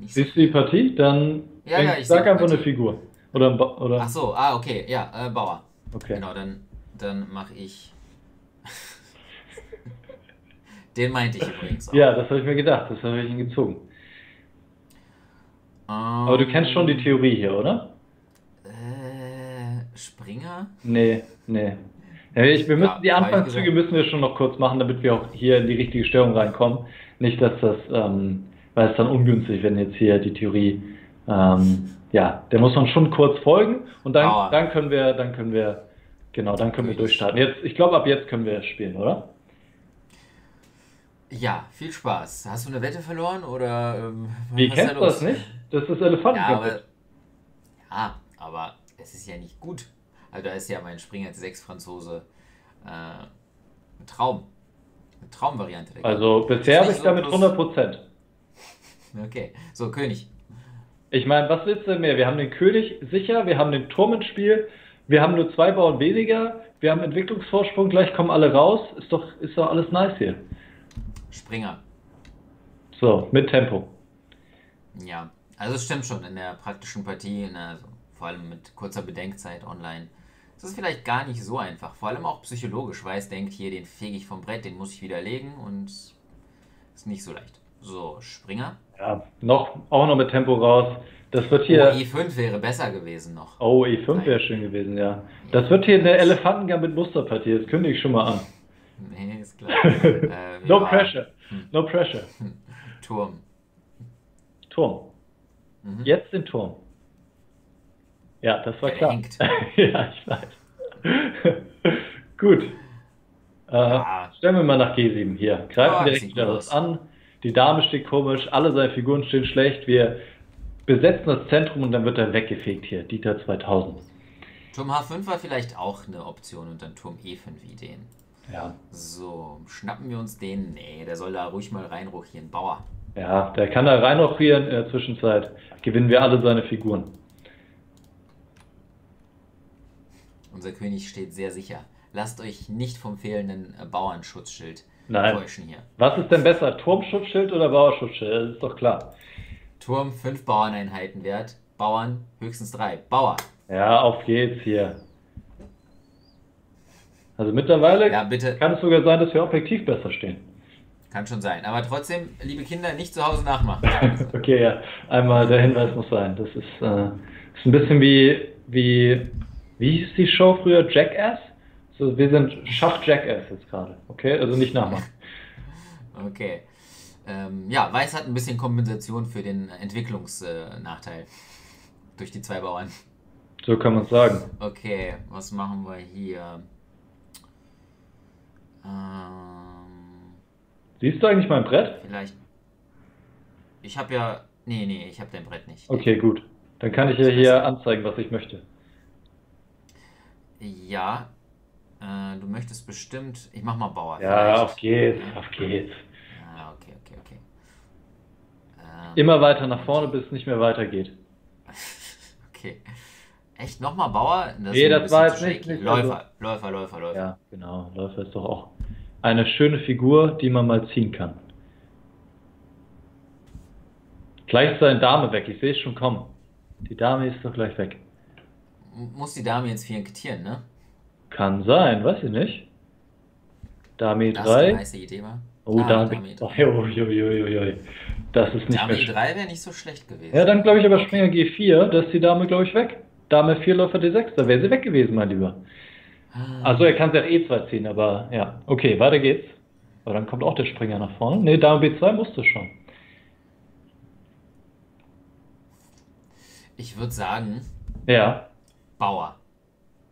Nicht so Siehst du die Partie? Dann Ja, ja, ich sag einfach eine. Figur. Oder, ein oder Ach so, ah, okay, ja, äh, Bauer. okay. Genau, dann, dann mache ich. Den meinte ich übrigens auch. Ja, das habe ich mir gedacht. Das habe ich ihn gezogen. Aber du kennst schon die Theorie hier, oder? Äh, Springer? Nee, nee. Ich, wir müssen Ja, die Anfangszüge müssen wir schon noch kurz machen, damit wir auch hier in die richtige Störung reinkommen. Nicht, dass das, ähm, weil es dann ungünstig, wenn jetzt hier die Theorie, ähm, ja, der muss man schon kurz folgen und dann, dann können wir, dann können wir, genau, dann können wir durchstarten. Jetzt, ich glaube, ab jetzt können wir spielen, oder? Ja, viel Spaß. Hast du eine Wette verloren oder ähm, Wie kennst du das nicht? Das ist Elefanten. Ja, aber, ja, aber es ist ja nicht gut. Also da ist ja mein Springer 6 Franzose äh, ein Traum. Eine Traumvariante. Also bisher habe ich so damit bloß- 100 Prozent. Okay, so König. Ich meine, was willst du denn mehr? Wir haben den König sicher, wir haben den Turm ins Spiel, wir haben nur zwei Bauern weniger, wir haben Entwicklungsvorsprung, gleich kommen alle raus. Ist doch, ist doch alles nice hier. Springer. So, mit Tempo. Ja, also es stimmt schon, in der praktischen Partie, der, also vor allem mit kurzer Bedenkzeit online, ist es vielleicht gar nicht so einfach. Vor allem auch psychologisch, weil es denkt, hier, den fege ich vom Brett, den muss ich widerlegen und ist nicht so leicht. So, Springer. Ja, noch, auch noch mit Tempo raus. Das wird Oh, hier. E5 wäre besser gewesen noch. Oh, E5 wäre schön gewesen, ja. Das wird hier eine Elefantengang mit Musterpartie, das kündige ich schon mal an. Nee, ist klar. äh, No pressure. No pressure. Turm. Turm. Mhm. Jetzt den Turm. Ja, das war klar. ja, ich weiß. Gut. Äh, Ja. Stellen wir mal nach G7 hier. Greifen das direkt wieder aus. an. Die Dame steht komisch, alle seine Figuren stehen schlecht. Wir besetzen das Zentrum und dann wird er weggefegt hier. Dieter 2000. Turm H5 war vielleicht auch eine Option und dann Turm E5 Ideen. Ja. So, schnappen wir uns den? Nee, der soll da ruhig mal reinrochieren. Bauer. Ja, der kann da reinrochieren. In der Zwischenzeit gewinnen wir alle seine Figuren. Unser König steht sehr sicher. Lasst euch nicht vom fehlenden äh, Bauernschutzschild Nein. täuschen hier. Was ist denn besser, Turmschutzschild oder Bauerschutzschild? Das ist doch klar. Turm 5 Bauerneinheiten wert. Bauern höchstens 3. Bauer. Ja, auf geht's hier. Also mittlerweile Ja, bitte. kann es sogar sein, dass wir objektiv besser stehen. Kann schon sein. Aber trotzdem, liebe Kinder, nicht zu Hause nachmachen. Okay, ja. Einmal der Hinweis muss sein. Das ist, äh, ist ein bisschen wie, wie, wie hieß die Show früher? Jackass? So, wir sind Schaff Jackass jetzt gerade. Okay, also nicht nachmachen. Okay. Ähm, ja, Weiß hat ein bisschen Kompensation für den Entwicklungsnachteil. durch die zwei Bauern. So kann man es sagen. Okay, was machen wir hier? Ähm, Siehst du eigentlich mein Brett? vielleicht. Ich habe ja. Nee, nee, ich habe dein Brett nicht. Okay, gut. Dann kann ich ja hier anzeigen, was ich möchte. Ja. Äh, du möchtest bestimmt. Ich mach mal Bauer. Ja, vielleicht. auf geht's, auf geht's. Ah, okay, okay, okay. Ähm, Immer weiter nach vorne, bis es nicht mehr weitergeht. Okay. Echt nochmal Bauer? Das Nee, das war jetzt nicht- nicht- Läufer, Läufer, Läufer, Läufer. Ja, genau. Läufer ist doch auch eine schöne Figur, die man mal ziehen kann. Gleich ist seine Dame weg. Ich sehe es schon kommen. Die Dame ist doch gleich weg. Muss die Dame jetzt fianketieren, ne? Kann sein, weiß ich nicht. Dame Das die E3. heiße Idee war. Oh, Ah, Dame. Dame Oh, E3. ui, ui, ui, ui, ui. Das ist nicht Dame mehr E3 schön. wäre nicht so schlecht gewesen. Ja, dann glaube ich aber Springer G4, da ist die Dame, glaube ich, weg. Dame 4, Läufer D6, da wäre sie weg gewesen, mein Lieber. Ah, Also er kann sie auch E2 ziehen, aber ja. Okay, weiter geht's. Aber dann kommt auch der Springer nach vorne. Ne, Dame B2 musste schon. Ich würde sagen, Ja. Bauer.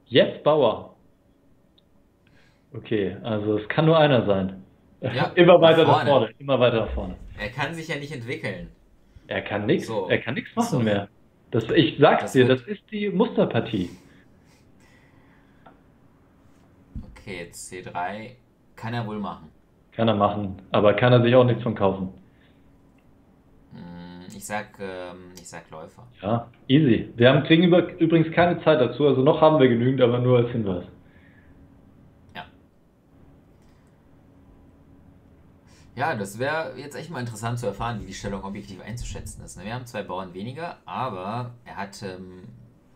Jetzt Bauer. Okay, also es kann nur einer sein. Ja, immer weiter nach vorne. vorne. Immer weiter nach vorne. Er kann sich ja nicht entwickeln. Er kann nichts. So. Er kann nichts machen So. mehr. Das, ich sag's Das dir, das ist die Musterpartie. Okay, C3 kann er wohl machen. Kann er machen, aber kann er sich auch nichts von kaufen. Hm, Ich sag, ähm, ich sag Läufer. Ja, easy. Wir haben, kriegen über, übrigens keine Zeit dazu, also noch haben wir genügend, aber nur als Hinweis. Ja, das wäre jetzt echt mal interessant zu erfahren, wie die Stellung objektiv einzuschätzen ist. ne? Wir haben zwei Bauern weniger, aber er hat ähm,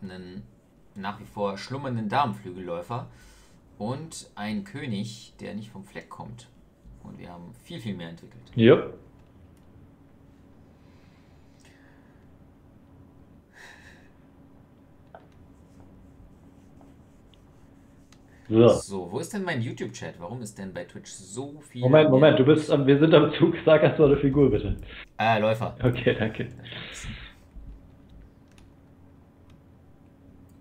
einen nach wie vor schlummernden Damenflügelläufer und einen König, der nicht vom Fleck kommt. Und wir haben viel, viel mehr entwickelt. Ja. So. So, wo ist denn mein YouTube-Chat? Warum ist denn bei Twitch so viel... Moment, Moment, du bist, am- wir sind am Zug. Sag erst mal eine Figur bitte. Äh, Läufer. Okay, danke.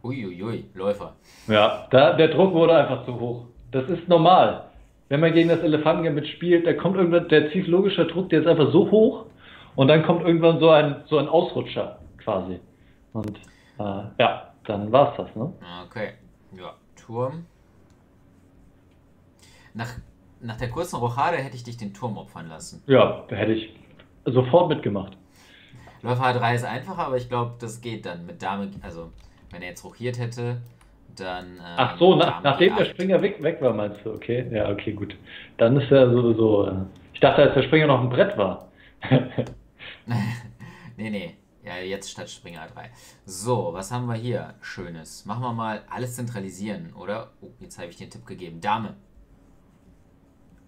Uiuiui, Läufer. Ja, da, der Druck wurde einfach zu hoch. Das ist normal. Wenn man gegen das Elefantengambit spielt, da kommt irgendwann der psychologische Druck, der ist einfach so hoch und dann kommt irgendwann so ein, so ein Ausrutscher quasi. Und äh, ja, dann war's das, ne? Okay. Ja, Turm. Nach, nach der kurzen Rochade hätte ich dich den Turm opfern lassen. Ja, da hätte ich sofort mitgemacht. Läufer H3 ist einfacher, aber ich glaube, das geht dann mit Dame. Also, wenn er jetzt rochiert hätte, dann. ähm, Ach so, nach, nachdem der G8. Springer weg, weg war, meinst du? Okay, ja, okay, gut. Dann ist er sowieso. Äh, ich dachte, als der Springer noch ein Brett war. nee, nee. Ja, jetzt statt Springer 3. So, was haben wir hier? Schönes. Machen wir mal alles zentralisieren, oder? Oh, jetzt habe ich den Tipp gegeben. Dame.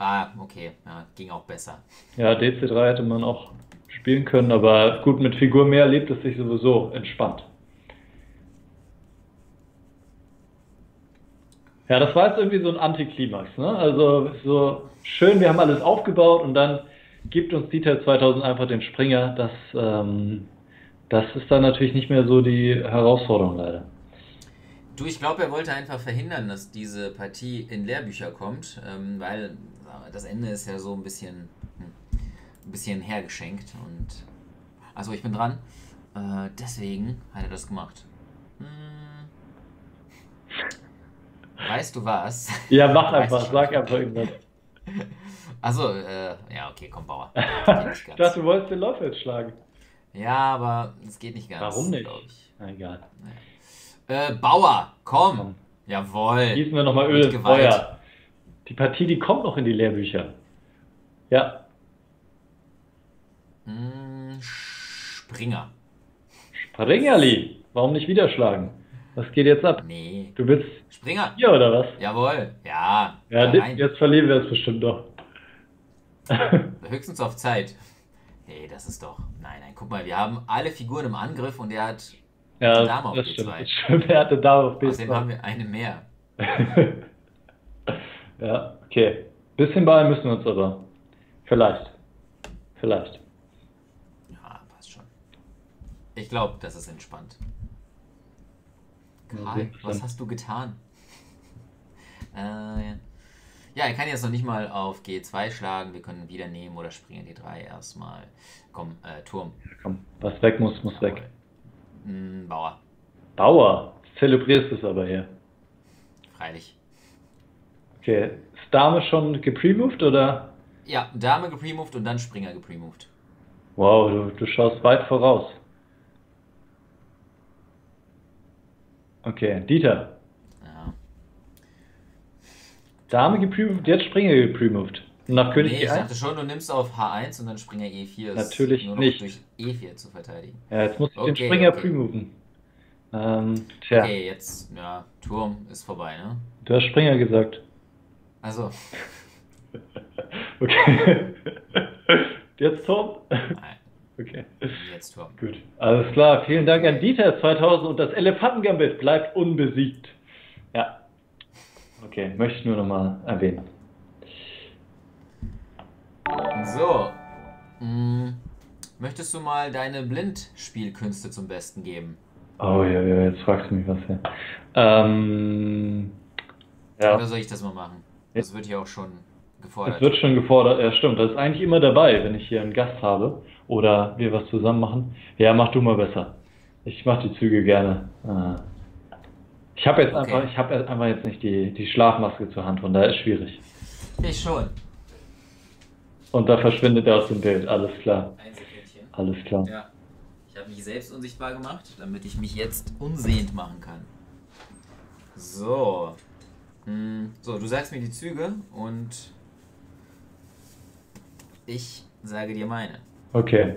Ah, okay. Ja, ging auch besser. Ja, DC3 hätte man auch spielen können, aber gut, mit Figur mehr lebt es sich sowieso entspannt. Ja, das war jetzt irgendwie so ein Antiklimax, ne? Also so schön, wir haben alles aufgebaut und dann gibt uns Dieter 2000 einfach den Springer. Das, ähm, das ist dann natürlich nicht mehr so die Herausforderung leider. Du, ich glaube, er wollte einfach verhindern, dass diese Partie in Lehrbücher kommt, ähm, weil äh, das Ende ist ja so ein bisschen, hm, ein bisschen hergeschenkt und. Also ich bin dran. Äh, deswegen hat er das gemacht. Hm. Weißt du was? Ja, mach einfach, sag einfach irgendwas. Also, äh, ja, okay, komm, Bauer. Ich dachte, du wolltest den jetzt schlagen. Ja, aber es geht nicht ganz. Warum nicht? ich. Egal. Äh, Bauer, komm! Komm. Jawohl! Gießen wir nochmal Öl ins. Feuer. Die Partie, die kommt noch in die Lehrbücher. Ja, Hm, Springer. Springerli. Warum nicht wieder schlagen? Was geht jetzt ab? Nee. Du willst Springer! hier oder was? Jawohl! Ja! Ja, rein. jetzt verlieren wir es bestimmt doch. Höchstens auf Zeit. Hey, das ist doch. Nein, nein, guck mal, wir haben alle Figuren im Angriff und er hat. Ja, Dame auf das B2. stimmt. Das stimmt. Er hatte Dame auf Außerdem haben B2. wir eine mehr. ja, okay. Bisschen bei müssen wir uns aber. Vielleicht. Vielleicht. Ja, passt schon. Ich glaube, das ist entspannt. Karl, was hast du getan? Äh, ja, er kann jetzt noch nicht mal auf G2 schlagen. Wir können wieder nehmen oder springen D3 erstmal. Komm, äh, Turm. Komm, was weg muss, muss weg. Hm, Bauer, Bauer. Zelebrierst es aber hier. freilich. Okay. Ist Dame schon gepremoved oder? Ja, Dame gepremoved und dann Springer gepremoved. Wow, du, du schaust weit voraus. Okay, Dieter. Ja. Dame gepremoved, jetzt Springer gepremoved. Nach König nee, ich G1? dachte schon, du nimmst auf H1 und dann Springer E4. Ist Natürlich nur noch nicht. durch E4 zu verteidigen. Ja, jetzt muss ich den Okay, Springer okay. premoven. Ähm, tja, Okay, jetzt, ja, Turm ist vorbei, ne? du hast Springer gesagt. Also, Okay. jetzt Tom? nein, Okay, jetzt Turm. gut. Alles klar, vielen Dank an Dieter 2000 und das Elefantengambit bleibt unbesiegt. Ja. Okay, möchte ich nur nochmal erwähnen. So. Hm, möchtest du mal deine Blindspielkünste zum Besten geben? Oh ja, ja, jetzt fragst du mich was her. Ähm, ja, Oder soll ich das mal machen? Das wird hier auch schon gefordert. es wird schon gefordert. Ja, stimmt. Das ist eigentlich immer dabei, wenn ich hier einen Gast habe oder wir was zusammen machen. Ja, mach du mal besser. Ich mach die Züge gerne. Äh, Ich habe jetzt Okay. einfach, ich habe einfach jetzt nicht die, die Schlafmaske zur Hand, von daher ist schwierig. ich schon. Und da verschwindet er aus dem Bild. Alles klar, Einzelkärtchen. alles klar. Ja. Ich habe mich selbst unsichtbar gemacht, damit ich mich jetzt unsehend machen kann. So. Hm, So, du sagst mir die Züge und Ich sage dir meine. Okay.